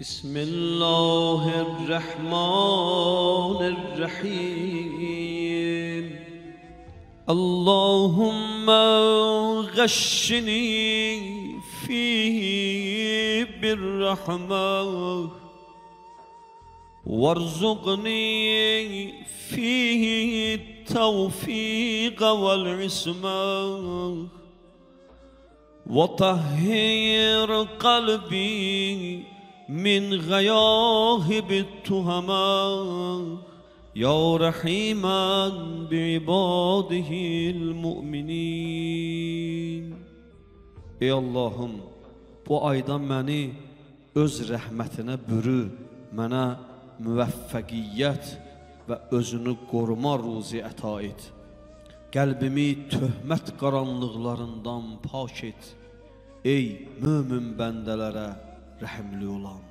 بسم الله الرحمن الرحيم. اللهم غشني فيه بالرحمة. وارزقني فيه التوفيق والعصمة. وطهر قلبي من غياهب التهمة يا رحيما بعباده المؤمنين Ey Allahım, bu aydan məni öz rəhmətinə bürü, mənə müvəffəqiyyət və özünü qoruma ruzi əta et. Qəlbimi töhmət qaranlıqlarından pak et. Ey mömin bəndələrə رحم ليولان